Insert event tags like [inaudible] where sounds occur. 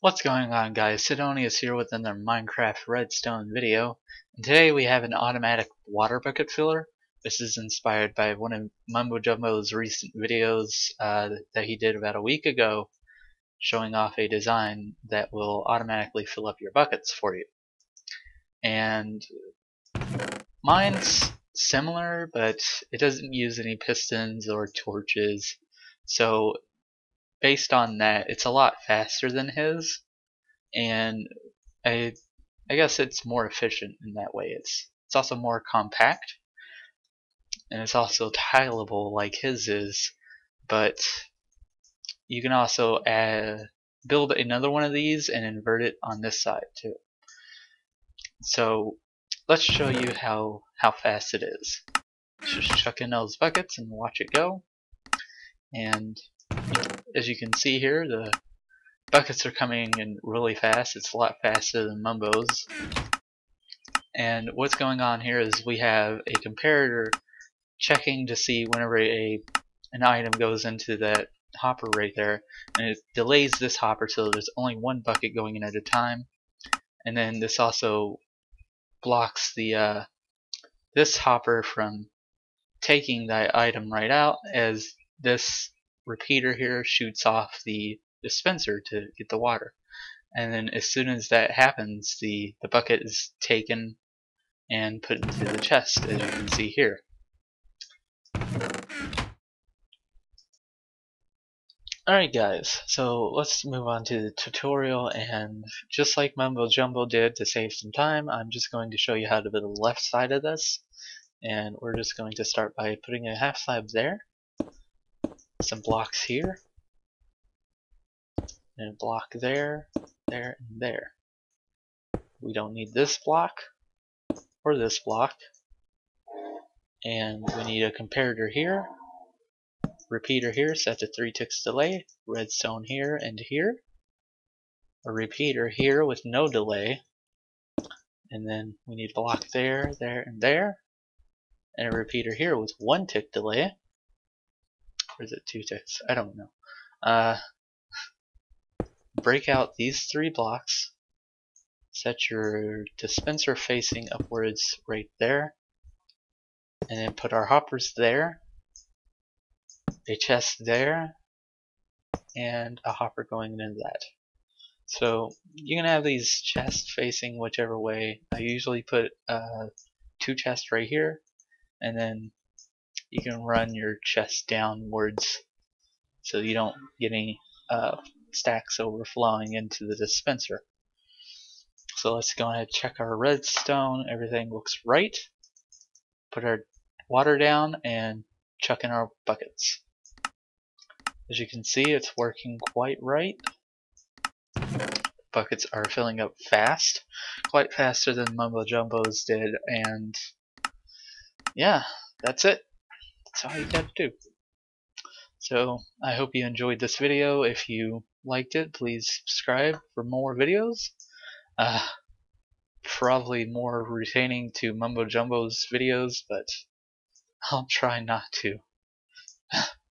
What's going on guys, Sidonius here with another Minecraft Redstone video, and today we have an automatic water bucket filler. This is inspired by one of Mumbo Jumbo's recent videos uh, that he did about a week ago, showing off a design that will automatically fill up your buckets for you. And mine's similar, but it doesn't use any pistons or torches, so based on that, it's a lot faster than his, and I, I guess it's more efficient in that way. It's it's also more compact, and it's also tileable like his is, but you can also add, build another one of these and invert it on this side too. So let's show you how how fast it is. Just chuck in those buckets and watch it go, and as you can see here, the buckets are coming in really fast. It's a lot faster than Mumbo's. And what's going on here is we have a comparator checking to see whenever a an item goes into that hopper right there, and it delays this hopper so there's only one bucket going in at a time. And then this also blocks the uh, this hopper from taking that item right out as this repeater here shoots off the dispenser to get the water. And then as soon as that happens, the, the bucket is taken and put into the chest, as you can see here. Alright guys, so let's move on to the tutorial and just like Mumbo Jumbo did to save some time, I'm just going to show you how to build the left side of this. And we're just going to start by putting a half slab there some blocks here, and a block there, there, and there. We don't need this block or this block, and we need a comparator here, repeater here set to 3 ticks delay, redstone here and here, a repeater here with no delay, and then we need a block there, there, and there, and a repeater here with one tick delay, or is it two ticks? I don't know. Uh, break out these three blocks. Set your dispenser facing upwards right there. And then put our hoppers there. A chest there. And a hopper going into that. So you can have these chests facing whichever way. I usually put uh, two chests right here, and then you can run your chest downwards so you don't get any uh, stacks overflowing into the dispenser. So let's go ahead and check our redstone. Everything looks right. Put our water down and chuck in our buckets. As you can see, it's working quite right. Buckets are filling up fast, quite faster than Mumbo Jumbo's did, and yeah, that's it. All you gotta do. So I hope you enjoyed this video. If you liked it, please subscribe for more videos. Uh, probably more retaining to Mumbo Jumbo's videos, but I'll try not to. [laughs]